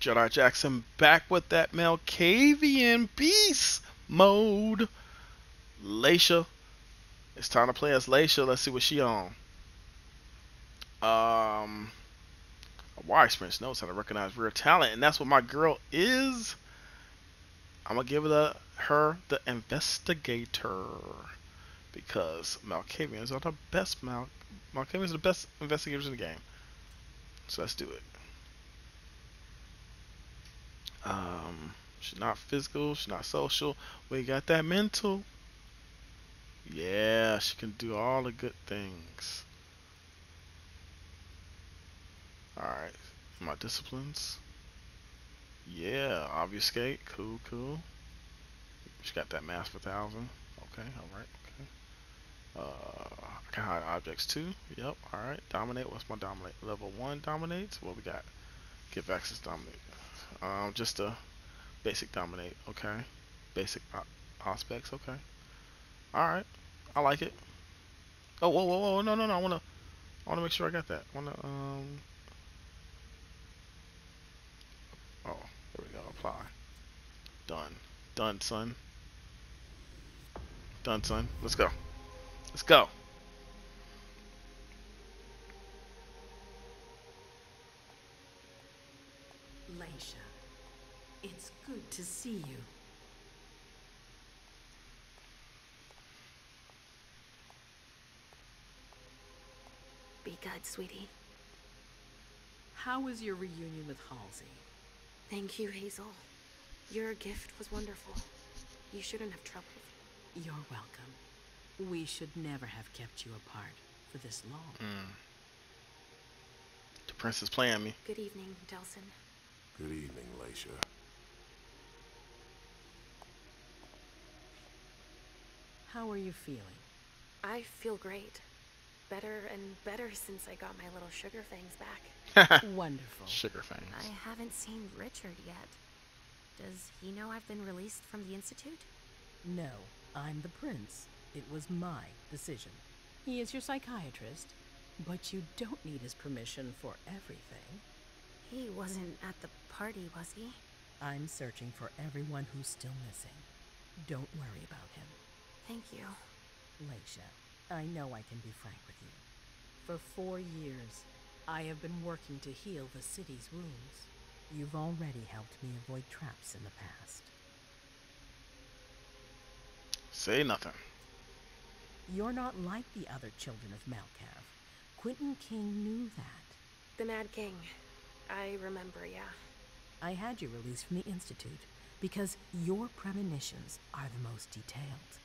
Jedi Jackson back with that Malkavian beast mode. Leysha. It's time to play as Leysha. Let's see what she on. Um, a wide experience knows how to recognize real talent, and that's what my girl is. I'm gonna give her the investigator because Malkavians are the best Mal Malkavians are the best investigators in the game. So let's do it. Um, she's not physical, she's not social. We got that mental. Yeah, she can do all the good things. Alright, my disciplines. Yeah, obfuscate. Cool, cool. She got that mass for thousand. Okay, alright, okay. Uh, I can hide objects too. Yep, alright. Dominate. What's my dominate? Level 1 dominates. What we got? Give access dominate. Um, just a basic dominate. Okay. Basic aspects. Okay. Alright. I like it. Oh, whoa, whoa, whoa. No, no, no. I want to I want to make sure I got that. I want to, um... Oh, there we go. Apply. Done. Done, son. Done, son. Let's go. Let's go. Leysha, it's good to see you. Be good, sweetie. How was your reunion with Halsey? Thank you, Hazel. Your gift was wonderful. You shouldn't have troubled. You're welcome. We should never have kept you apart for this long. Mm. The prince is playing me. Good evening, Delson. Good evening, Leysha. How are you feeling? I feel great. Better and better since I got my little sugar fangs back. Wonderful. Sugar fangs. I haven't seen Richard yet. Does he know I've been released from the Institute? No, I'm the prince. It was my decision. He is your psychiatrist, but you don't need his permission for everything. He wasn't at the party, was he? I'm searching for everyone who's still missing. Don't worry about him. Thank you. Leysha, I know I can be frank with you. For four years, I have been working to heal the city's wounds. You've already helped me avoid traps in the past. Say nothing. You're not like the other children of Malkav. Quentin King knew that. The Mad King. I remember, yeah. I had you released from the Institute because your premonitions are the most detailed,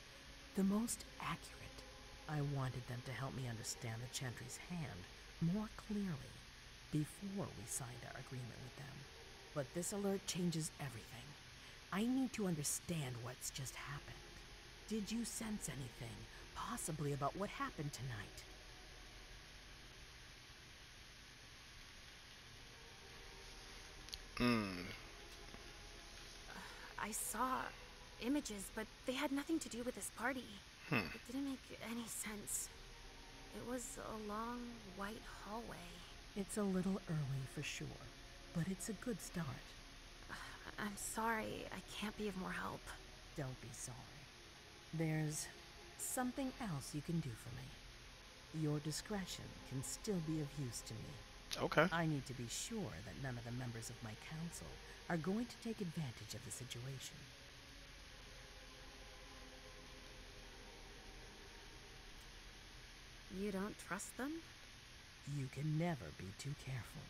the most accurate. I wanted them to help me understand the Chantry's hand more clearly before we signed our agreement with them. But this alert changes everything. I need to understand what's just happened. Did you sense anything, possibly about what happened tonight? Hmm. I saw images, but they had nothing to do with this party. Hmm. It didn't make any sense. It was a long, white hallway. It's a little early for sure, but it's a good start. I'm sorry, I can't be of more help. Don't be sorry. There's something else you can do for me. Your discretion can still be of use to me. Okay. I need to be sure that none of the members of my council are going to take advantage of the situation. You don't trust them? You can never be too careful.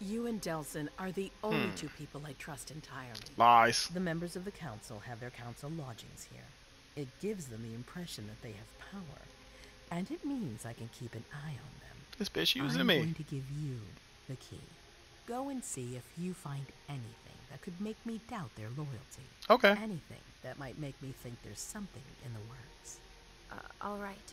You and Delson are the only Hmm. two people I trust entirely. Lies. The members of the council have their council lodgings here. It gives them the impression that they have power, and it means I can keep an eye on them. This bitch using I'm me. going to give you the key. Go and see if you find anything that could make me doubt their loyalty. Okay. Anything that might make me think there's something in the works. Uh, all right.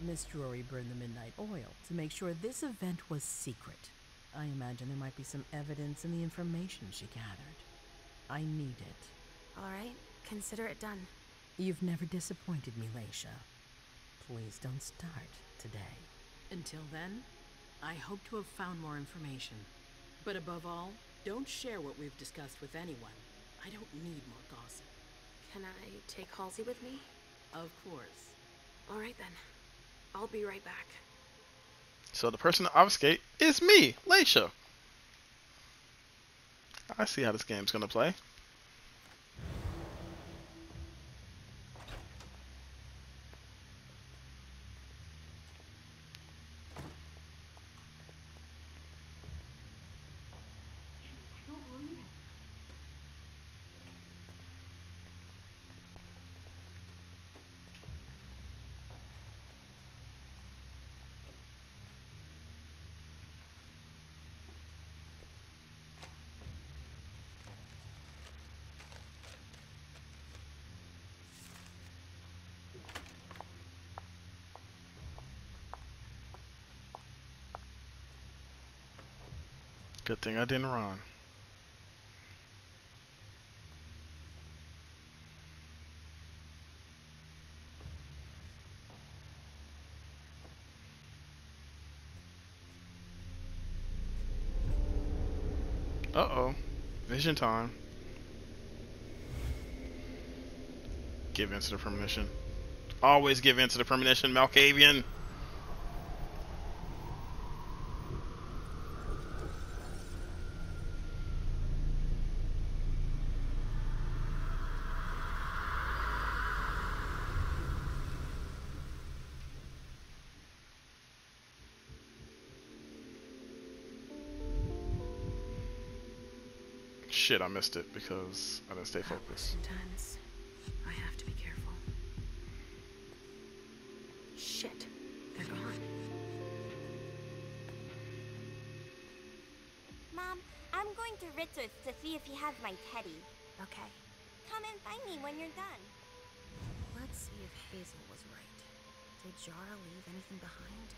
Miss Drury burned the midnight oil to make sure this event was secret. I imagine there might be some evidence in the information she gathered. I need it. All right. Consider it done. You've never disappointed me, Leysha. Please don't start today. Until then, I hope to have found more information. But above all, Don't share what we've discussed with anyone. I don't need more gossip. Can I take Halsey with me? Of course. All right then. I'll be right back. So the person to obfuscate is me, Leysha. I see how this game's gonna play. Good thing I didn't run. Uh-oh. Vision time. Give in to the premonition. Always give in to the premonition, Malkavian. I missed it because I didn't stay focused. Sometimes I have to be careful. Shit, they're gone. Mom, I'm going to Ritzer's to see if he has my teddy. Okay, Come and find me when you're done. let's see if Hazel was right. Did Jara leave anything behind?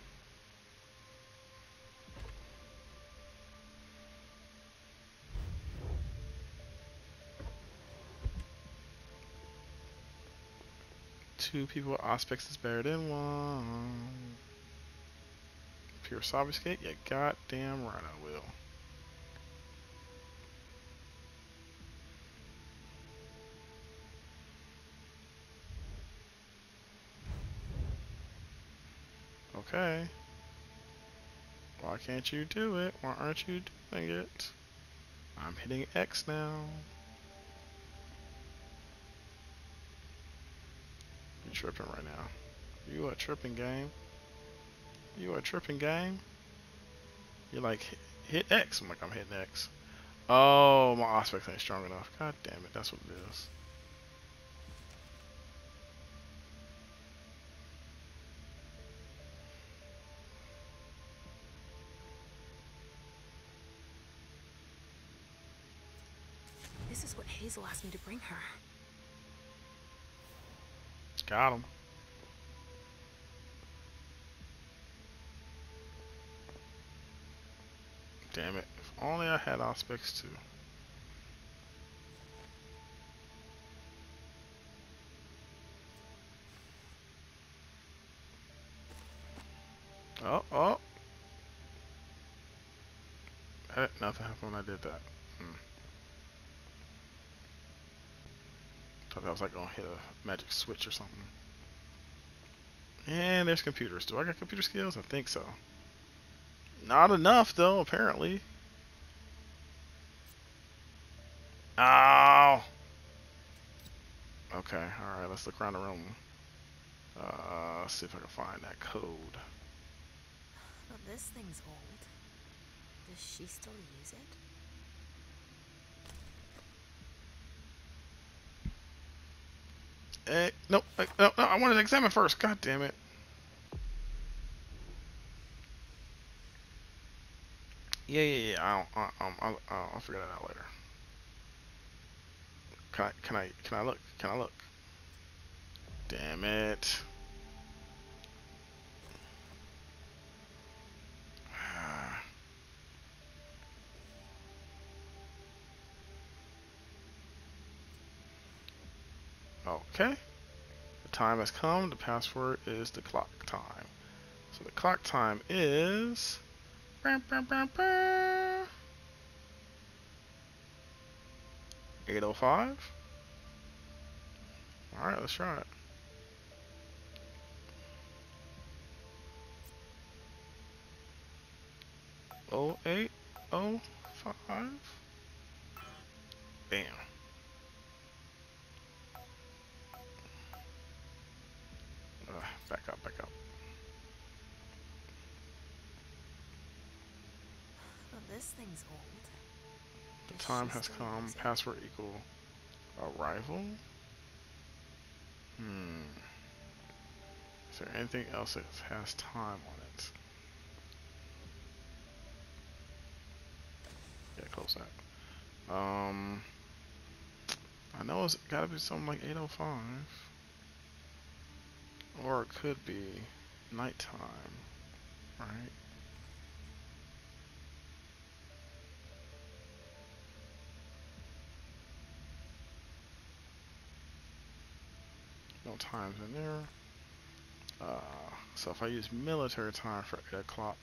Two people with Auspex is better than one. Pure obfuscate? Yeah, goddamn right I will. Okay. Why can't you do it? Why aren't you doing it? I'm hitting X now. Tripping right now. You a tripping game. You a tripping game. You're like, hit, X. I'm like, I'm hitting X. Oh, my Auspex ain't strong enough. God damn it, that's what it is. This is what Hazel asked me to bring her. Got him. Damn it. If only I had Auspex too. Oh, oh. Nothing happened when I did that. Hmm. Thought that was like gonna hit a magic switch or something. And there's computers. Do I got computer skills? I think so. Not enough though, apparently. Ow! Okay, alright, let's look around the room. Uh, see if I can find that code. This thing's old. Does she still use it? Eh, no, eh, no, no, I wanted to examine first. God damn it. Yeah, yeah, yeah. I'll, I'll, I'll, I'll, I'll figure that out later. Can I, can I, can I look? Can I look? Damn it. Okay. The time has come. The password is the clock time. So the clock time is. 805? Alright, let's try it. Oh eight oh five. Bam. Back up, back up. Well, this thing's old. The Guess time has come. Password equal arrival. Hmm. Is there anything else that has time on it? Yeah, close that. Um, I know it's got to be something like 8:05, or it could be nighttime, right? No times in there. Uh, so if I use military time for 8 o'clock,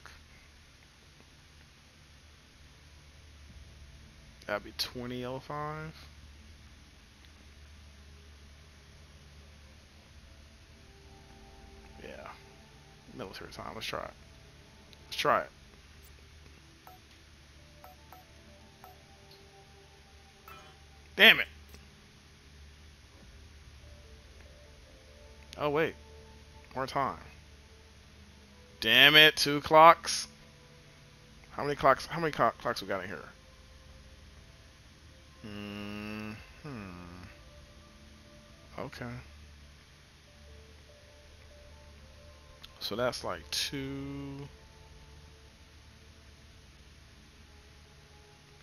that'd be 20.05. Yeah. Military time. Let's try it. Let's try it. Damn it. Oh, wait. More time. Damn it, two clocks. How many clocks? How many clo- clocks we got in here? Hmm. Hmm. Okay. So that's like two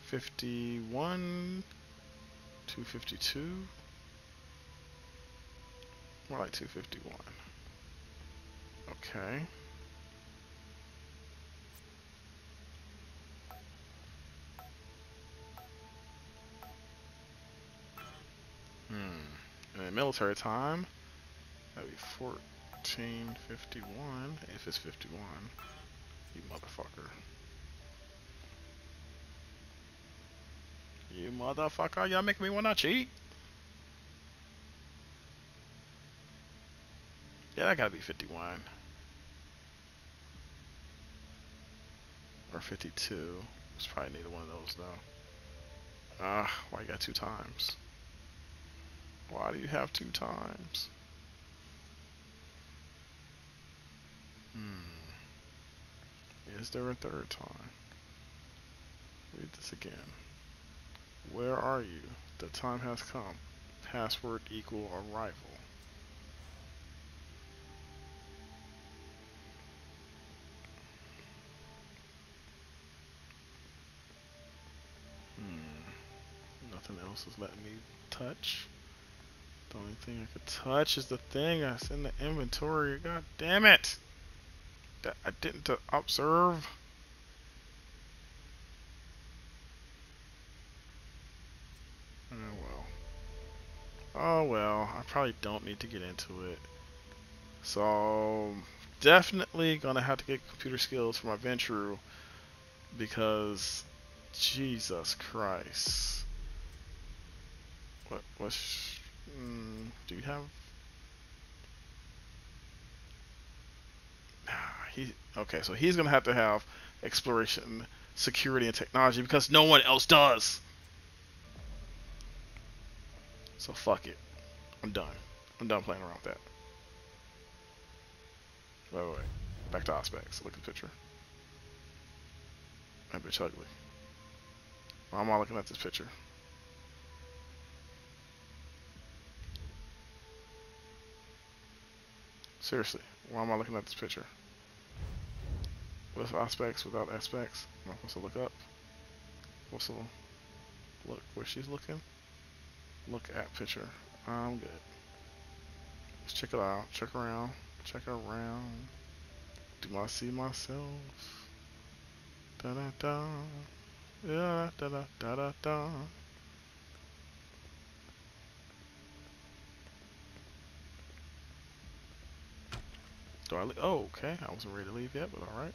fifty one, two fifty two, More like 251. Okay. Hmm. And in military time, that'd be 1451 if it's 51. You motherfucker. You motherfucker, y'all make me wanna cheat. Yeah, that gotta be 51. Or 52. It's probably need one of those though. Ah, uh, why you got two times? Why do you have two times? Hmm. Is there a third time? Read this again. Where are you? The time has come. Password equal arrival. Hmm. Nothing else is letting me touch. The only thing I could touch is the thing that's in the inventory. God damn it! That I didn't observe. Oh well. Oh well, I probably don't need to get into it. So, definitely gonna have to get computer skills for my Ventrue because Jesus Christ. What what's mm, do you have he okay, so he's gonna have to have exploration, security and technology because no one else does. So fuck it. I'm done. I'm done playing around with that. Wait, wait. Back to Auspex. Look at the picture. That bitch ugly. Why am I looking at this picture? Seriously, why am I looking at this picture? With Auspex, without Auspex? Am I supposed to look up? The look where she's looking? Look at picture. I'm good. Let's check it out. Check around. Check around. Do I see myself? Da da da. Yeah, da da da da da. Do I leave? Oh, okay. I wasn't ready to leave yet, but alright.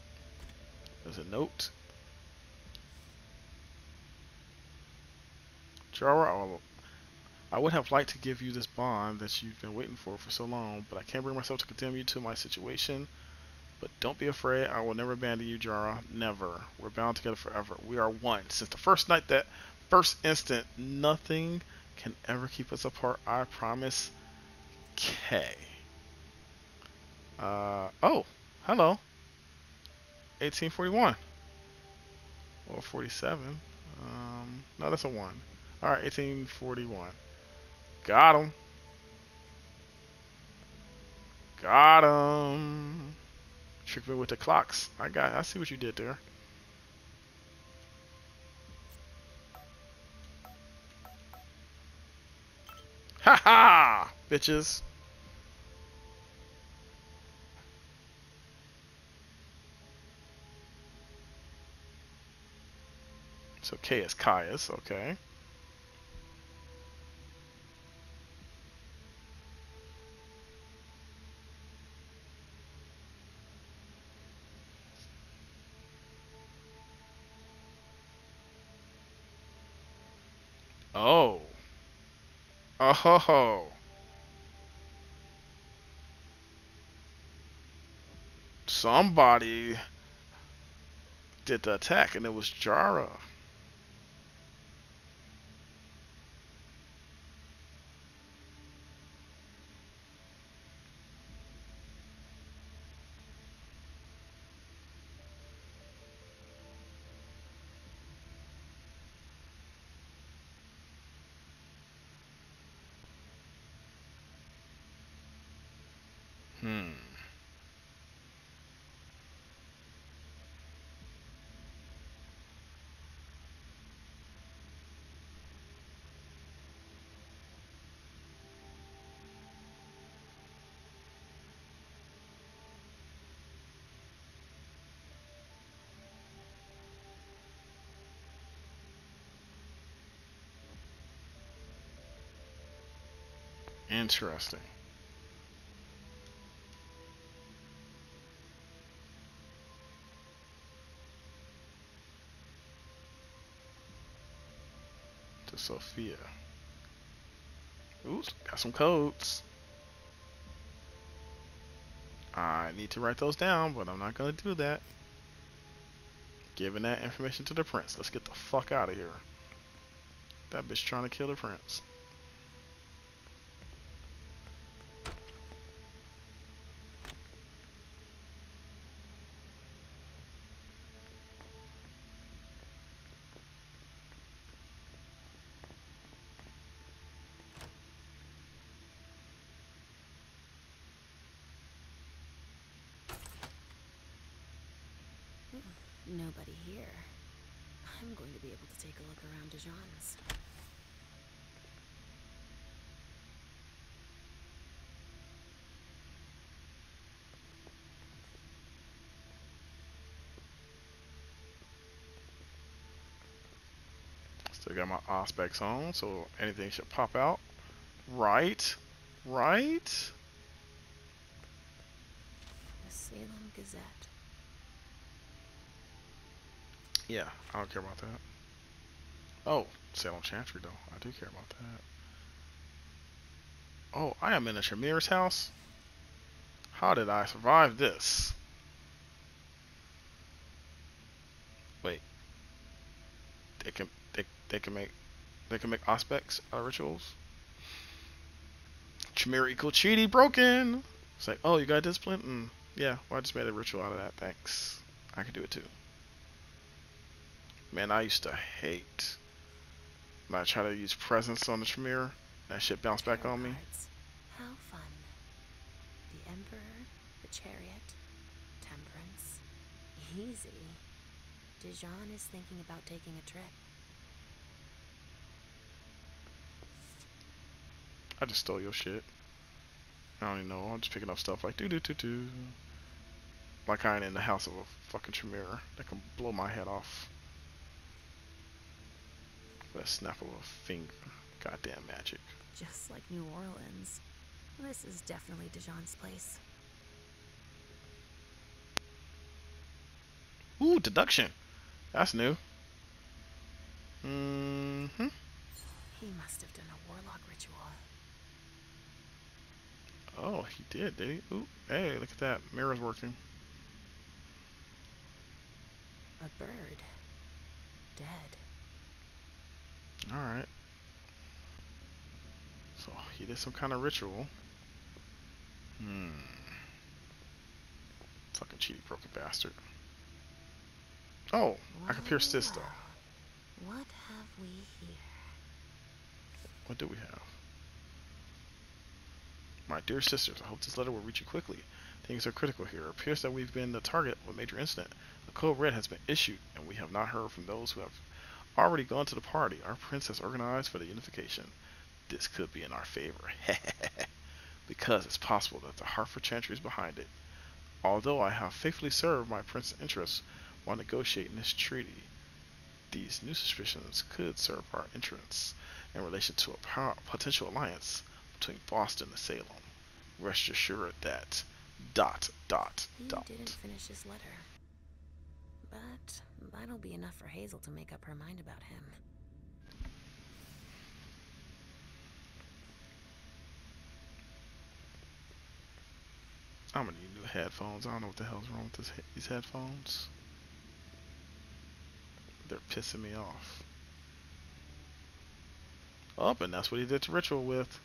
There's a note. Jara, I would have liked to give you this bond that you've been waiting for for so long, but I can't bring myself to condemn you to my situation. But don't be afraid, I will never abandon you, Jara. Never. We're bound together forever. We are one. Since the first night, that first instant, nothing can ever keep us apart. I promise. K. Uh, oh, hello. 1841. Or 47. Um, no, that's a 1. Alright, 1841. Got him. Got him. Trick me with the clocks. I got. I see what you did there. Ha ha, bitches. K is Caius, okay. Oh. Oh. ho ho. Somebody did the attack and it was Jara. Interesting. To Sophia. Oops, got some codes. I need to write those down, but I'm not going to do that. Giving that information to the prince. Let's get the fuck out of here. That bitch trying to kill the prince. Nobody here. I'm going to be take around Dijon's. Still got my Auspex on, so anything should pop out. Right? Right? The Salem Gazette. Yeah, I don't care about that. Oh, Salem Chantry though. I do care about that. Oh, I am in a Tremere's house? How did I survive this? Wait. They can they they can make they can make Auspex uh, rituals. Chimera equal cheaty broken. It's like, oh, you got discipline? Mm, yeah, well, I just made a ritual out of that. Thanks. I can do it too. Man, I used to hate when I try to use presence on the Tremere. That shit bounced back on me. How fun. The Emperor, the Chariot, Temperance. Easy. Dijon is thinking about taking a trip. I just stole your shit. I don't even know. I'm just picking up stuff like doo doo doo doo. Like I ain't in the house of a fucking Tremere that can blow my head off. Snap of a finger. Goddamn magic. Just like New Orleans. This is definitely Dijon's place. Ooh, deduction. That's new. Mm-hmm. He must have done a warlock ritual. Oh, he did, did he? Ooh, hey, look at that. Mirror's working. A bird. Dead. Alright. So, he did some kind of ritual. Hmm. Fucking cheaty broken bastard. Oh, I can pierce this though. What have we here? What do we have? My dear sisters, I hope this letter will reach you quickly. Things are critical here. It appears that we've been the target of a major incident. A code red has been issued, and we have not heard from those who have already gone to the party. Our prince has organized for the unification. This could be in our favor. because it's possible that the Hartford Chantry is behind it. Although I have faithfully served my prince's interests while negotiating this treaty, these new suspicions could serve our interests in relation to a potential alliance between Boston and Salem. Rest assured that dot dot He dot. didn't finish his letter. That'll be enough for Hazel to make up her mind about him. I'm gonna need new headphones. I don't know what the hell's wrong with this, these headphones. They're pissing me off. Up, and that's what he did to Ritual with.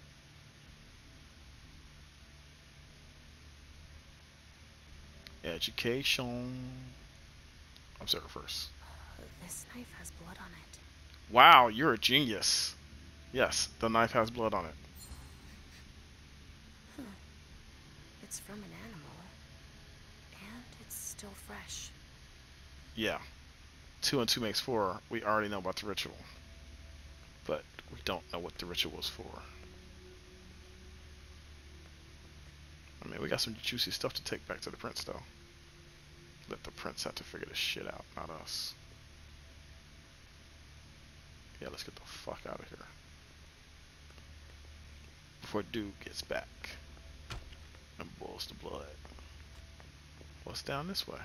Education. I'm sorry first. This knife has blood on it. Wow, you're a genius. Yes, the knife has blood on it. It's from an animal. And it's still fresh. Yeah. Two and two makes four. We already know about the ritual. But we don't know what the ritual is for. I mean, we got some juicy stuff to take back to the prince, though. Let the prince had to figure this shit out, not us. Yeah, let's get the fuck out of here. Before Duke gets back and boils the blood. What's down this way?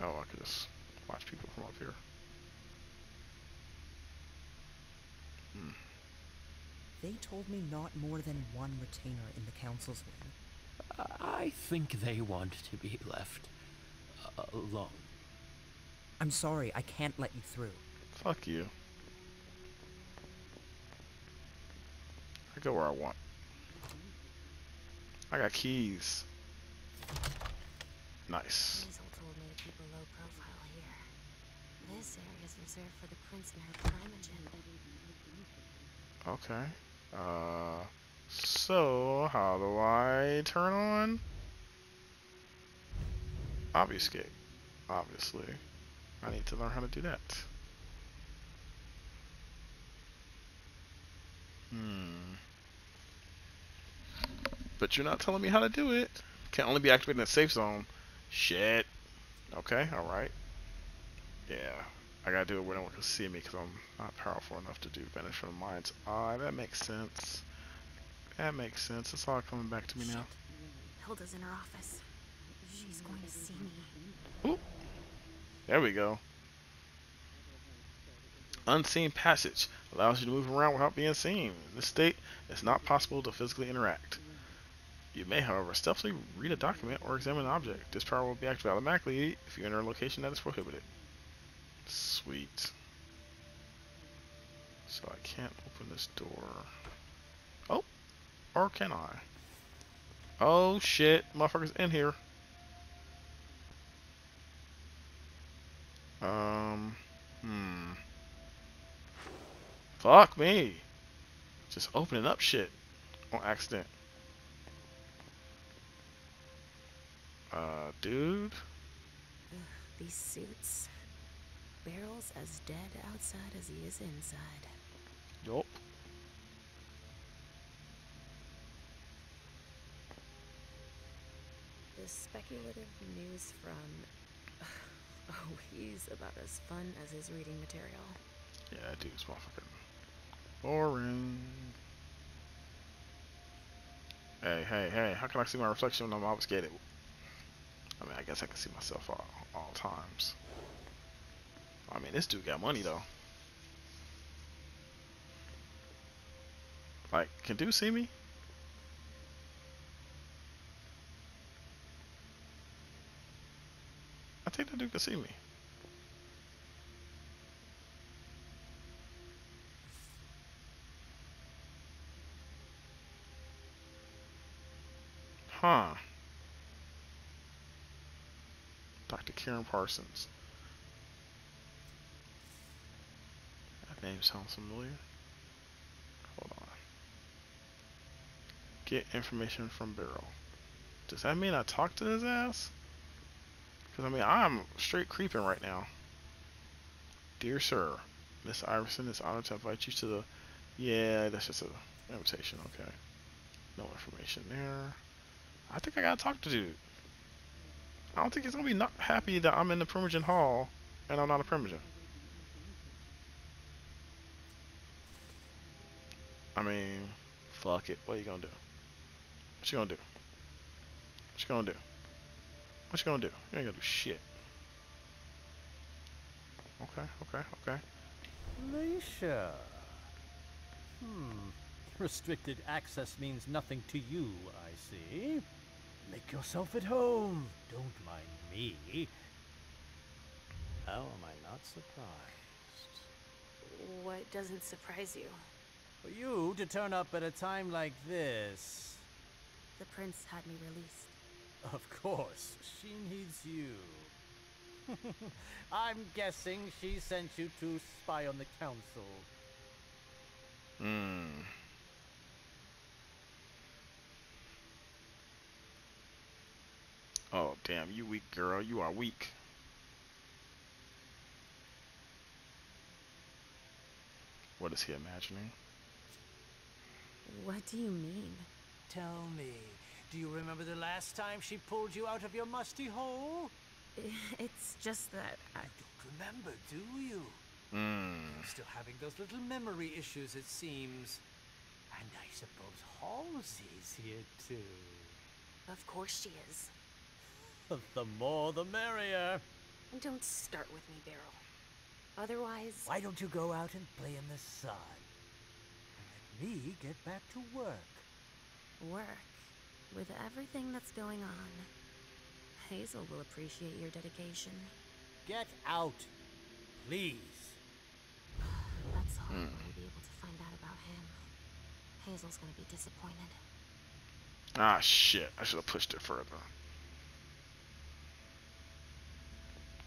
Oh, I could just watch people from up here. Hmm. They told me not more than one retainer in the council's wing. I think they want to be left uh, alone. I'm sorry, I can't let you through. Fuck you. I go where I want. I got keys. Nice. Hazel told me to keep a low profile here. This area is reserved for the prince and her primogen. Okay. Uh, so how do I turn on? Obfuscate. Obviously. I need to learn how to do that. Hmm. But you're not telling me how to do it. Can only be activated in a safe zone. Shit. Okay, alright. Yeah. I gotta do it where no one can see me because I'm not powerful enough to do Vanish from the Mind's Eye. That makes sense. That makes sense. It's all coming back to me now. Hilda's in her office. She's going to see me. Oop. There we go. Unseen passage allows you to move around without being seen. In this state, it's not possible to physically interact. You may, however, stealthily read a document or examine an object. This power will be activated automatically if you enter a location that is prohibited. Sweet. So I can't open this door. Oh, or can I? Oh shit, motherfuckers in here. Um, hmm. Fuck me. Just opening up shit on accident. Uh, dude. These suits. Beryl's as dead outside as he is inside. Yup. The speculative news from. Oh, he's about as fun as his reading material. Yeah, that dude's motherfucking boring. Hey, hey, hey, how can I see my reflection when I'm obfuscated? I mean, I guess I can see myself all, all times. I mean, this dude got money though. Like, can dude see me? I think that dude can see me. Huh. Dr. Karen Parsons. Name sounds familiar. Hold on. Get information from Beryl. Does that mean I talk to his ass? Because, I mean, I'm straight creeping right now. Dear Sir, Miss Iverson is honored to invite you to the... Yeah, that's just a invitation, okay. No information there. I think I gotta talk to dude. I don't think he's gonna be not happy that I'm in the Primogen Hall and I'm not a Primogen. I mean, fuck it. What are you gonna do? What you gonna do? What you gonna do? What you gonna do? You ain't gonna do shit. Okay, okay, okay. Leysha. Hmm. Restricted access means nothing to you, I see. Make yourself at home. Don't mind me. How am I not surprised? What doesn't surprise you? For you to turn up at a time like this. The prince had me released. Of course, she needs you. I'm guessing she sent you to spy on the council. Hmm. Oh, damn, you weak girl. You are weak. What is he imagining? What do you mean? Tell me, do you remember the last time she pulled you out of your musty hole? It's just that I. You don't remember, do you? Hmm. Still having those little memory issues, it seems. And I suppose Halsey's here too. Of course she is. the more the merrier. And don't start with me, Beryl. Otherwise. Why don't you go out and play in the sun? And let me get back to work. Work. With everything that's going on. Hazel will appreciate your dedication. Get out, please. That's all we'll be able to find out about him. Hazel's gonna be disappointed. Ah, shit. I should have pushed it further.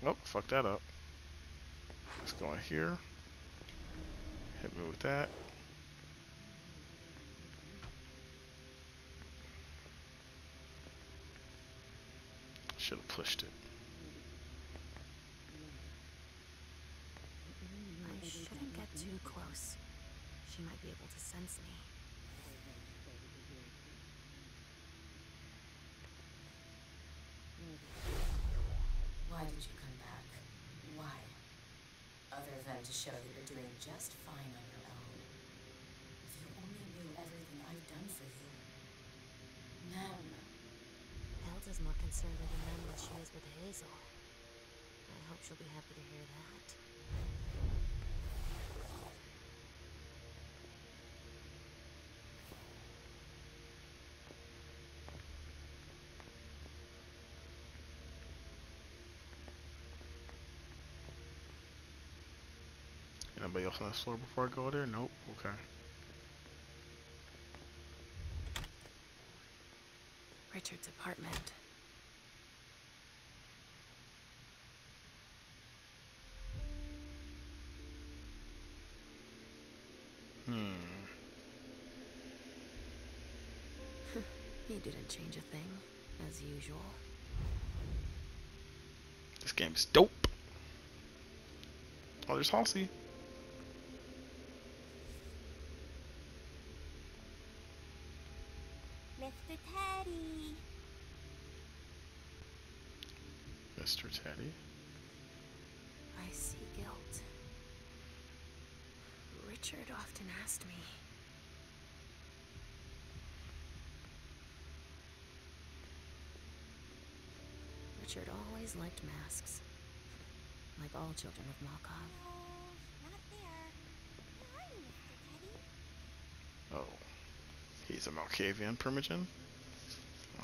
Oh, fuck that up. Let's go in here. Hit me with that. Should have pushed it. I shouldn't get too close. She might be able to sense me. Why did you come back? Why? Other than to show that you're doing just fine on your own. If you only knew everything I've done for you. Ma'am. Hilda's more concerned with the than she is with Hazel. I hope she'll be happy to hear that. Anybody else on that floor before I go there? Nope. Okay. Apartment. Hmm. He didn't change a thing, as usual. This game's dope. Oh, there's Halsey. Richard always liked masks. Like all children of Malkav. Oh. He's a Malkavian Primogen?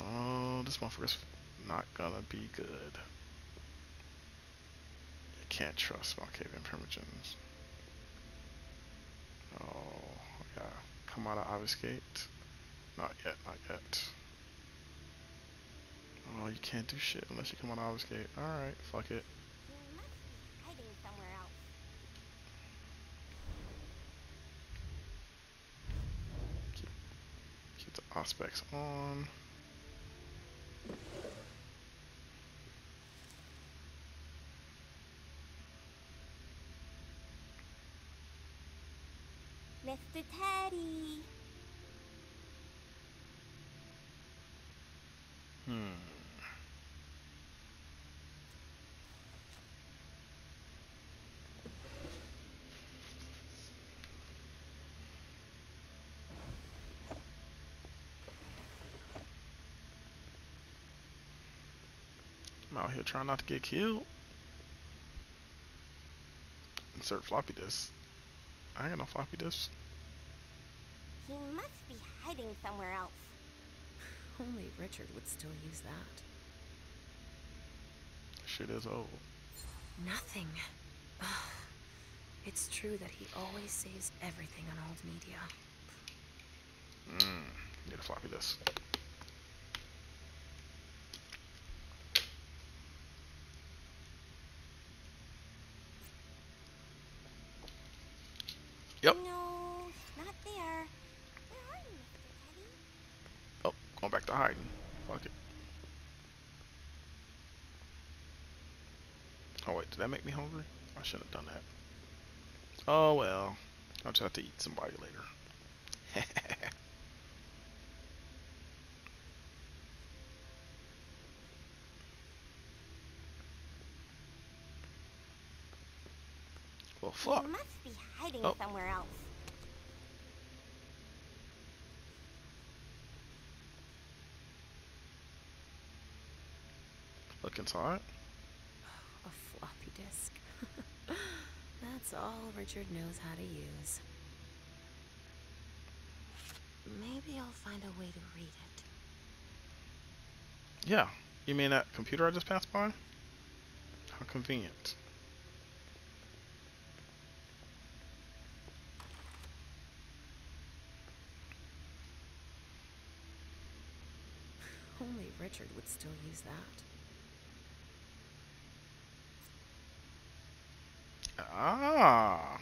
Oh, this motherfucker's not gonna be good. You can't trust Malkavian Primogens. Oh, yeah. Come out of Obfuscate? Not yet, not yet. Oh, you can't do shit unless you come of Obfuscate. Alright, fuck it. Keep the Auspex on. Mr. Teddy. Hmm. I'm out here trying not to get killed. Insert floppy disk. I ain't got no floppy disk. He must be hiding somewhere else. Only Richard would still use that. Shit is old. Nothing. Ugh. It's true that he always saves everything on old media. Mmm. Need a floppy disk. Yep. No, not there. Where are you, Mr. Teddy? Oh, hiding. Fuck it. Oh wait, did that make me hungry? I shouldn't have done that. Oh well. I'll just have to eat somebody later. well, fuck. Must be hiding Oh. somewhere else. Look inside. A floppy disk. That's all Richard knows how to use. Maybe I'll find a way to read it. Yeah. You mean that computer I just passed by? How convenient. Only Richard would still use that. Ah.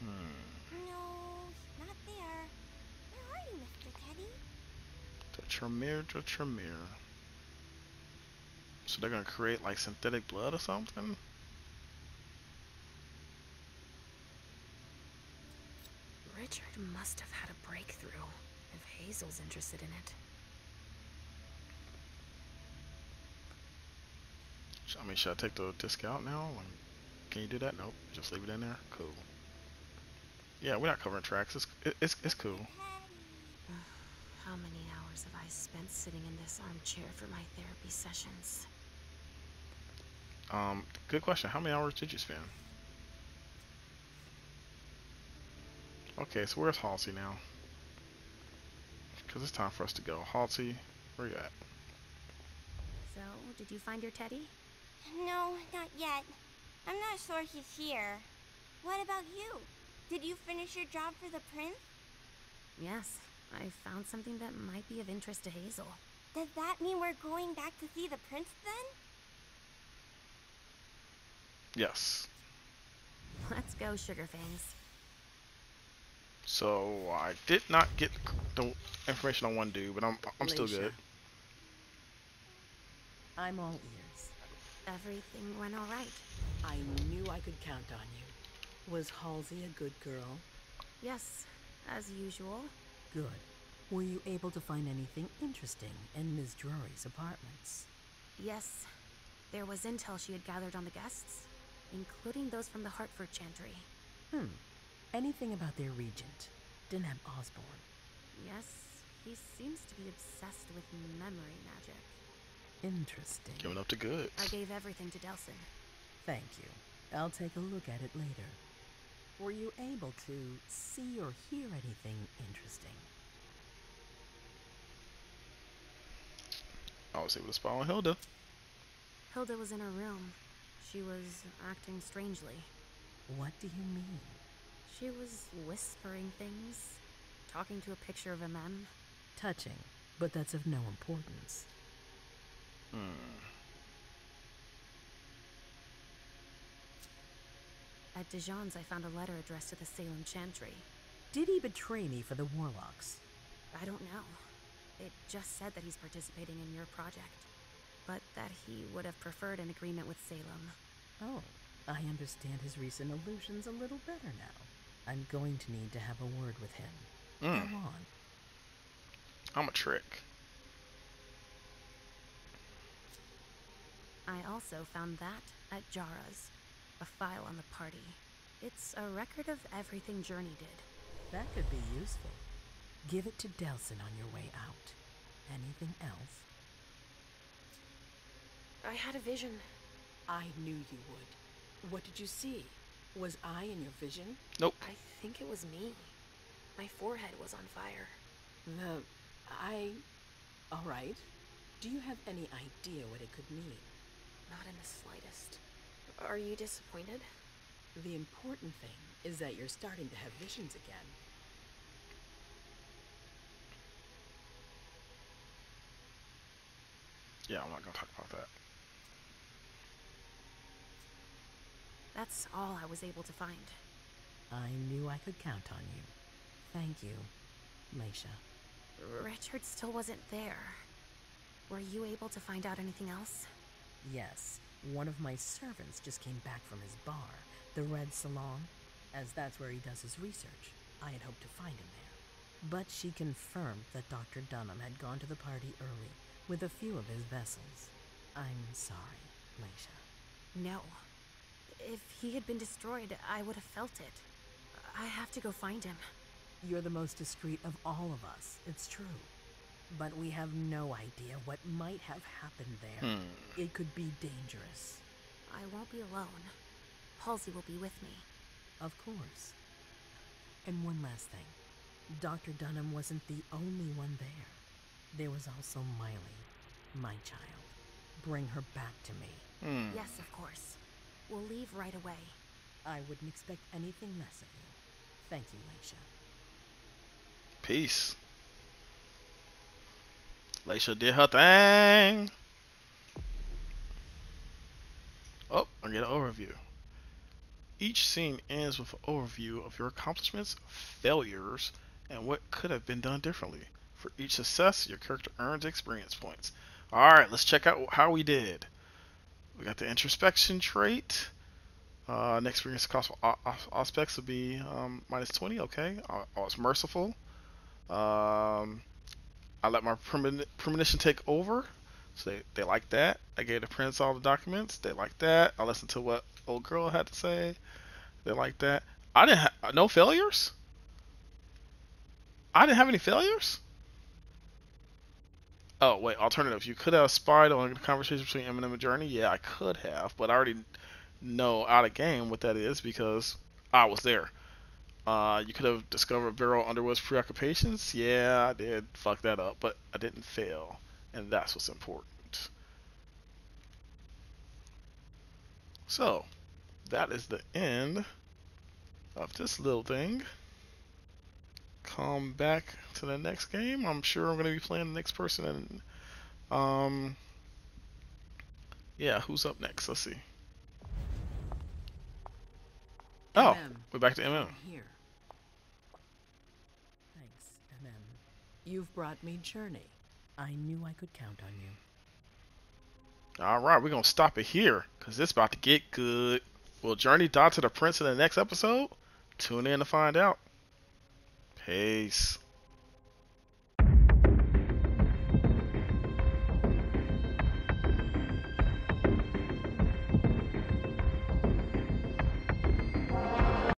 Hmm. No, not there. Where are you, Mr. Teddy? The Tremere to Tremere. So they're gonna create like synthetic blood or something? Richard must have had a breakthrough if Hazel's interested in it. I mean, should I take the disc out now? Can you do that? Nope. Just leave it in there. Cool. Yeah, we're not covering tracks. It's it, it's it's cool. How many hours have I spent sitting in this armchair for my therapy sessions? Um, good question. How many hours did you spend? Okay, so where's Halsey now? Because it's time for us to go. Halsey, where you at? So, did you find your teddy? No, not yet. I'm not sure he's here. What about you? Did you finish your job for the prince? Yes, I found something that might be of interest to Hazel. Does that mean we're going back to see the prince then? Yes. Let's go, Sugarfangs. So I did not get the information on one dude, but I'm I'm still good. I'm all ears. Everything went all right. I knew I could count on you. Was Halsey a good girl? Yes, as usual. Good. Were you able to find anything interesting in Ms. Drury's apartments? Yes, there was intel she had gathered on the guests, including those from the Hartford Chantry. Hmm. Anything about their regent, Deneb Osborne? Yes, he seems to be obsessed with memory magic. Interesting. Giving up to good. I gave everything to Delson. Thank you. I'll take a look at it later. Were you able to see or hear anything interesting? I was able to spy on Hilda. Hilda was in her room. She was acting strangely. What do you mean? She was whispering things, talking to a picture of a man. Touching, but that's of no importance. Hmm. At Dijon's, I found a letter addressed to the Salem Chantry. Did he betray me for the Warlocks? I don't know. It just said that he's participating in your project, but that he would have preferred an agreement with Salem. Oh, I understand his recent illusions a little better now. I'm going to need to have a word with him. Mm. Go on. I'm a trick. I also found that at Jara's, a file on the party. It's a record of everything Journey did. That could be useful. Give it to Delson on your way out. Anything else? I had a vision. I knew you would. What did you see? Was I in your vision? Nope. I think it was me. My forehead was on fire. The. I. Alright. Do you have any idea what it could mean? Not in the slightest. Are you disappointed? The important thing is that you're starting to have visions again. Yeah, I'm not gonna talk about that. That's all I was able to find. I knew I could count on you. Thank you, Leysha. Richard still wasn't there. Were you able to find out anything else? Yes, one of my servants just came back from his bar, the Red Salon, as that's where he does his research. I had hoped to find him there. But she confirmed that Dr. Dunham had gone to the party early with a few of his vessels. I'm sorry, Leysha. No. If he had been destroyed, I would have felt it. I have to go find him. You're the most discreet of all of us, it's true. But we have no idea what might have happened there. Hmm. It could be dangerous. I won't be alone. Halsey will be with me. Of course. And one last thing. Dr. Dunham wasn't the only one there. There was also Miley, my child. Bring her back to me. Hmm. Yes, of course. We'll leave right away. I wouldn't expect anything less of you. Thank you, Leysha. Peace. Leysha did her thing. Oh, I get an overview. Each scene ends with an overview of your accomplishments, failures, and what could have been done differently. For each success, your character earns experience points. Alright, let's check out how we did. We got the introspection trait. Uh, next experience cost Auspex will be um, minus 20. Okay. I, I was merciful. Um, I let my premoni- premonition take over. So they, they like that. I gave the prince all the documents. They like that. I listened to what old girl had to say. They like that. I didn't have no failures. I didn't have any failures. Oh wait, alternative. You could have spied on the conversation between Emem and Journey. Yeah, I could have, but I already know out of game what that is because I was there. Uh, you could have discovered Vero Underwood's preoccupations. Yeah, I did fuck that up, but I didn't fail, and that's what's important. So, that is the end of this little thing. Come back to the next game. I'm sure I'm going to be playing the next person, and um, yeah, who's up next? Let's see. Oh, we're back to MM. Here. Thanks, MM. You've brought me Journey. I knew I could count on you. All right, we're gonna stop it here because it's about to get good. Will Journey die to the prince in the next episode? Tune in to find out. Peace.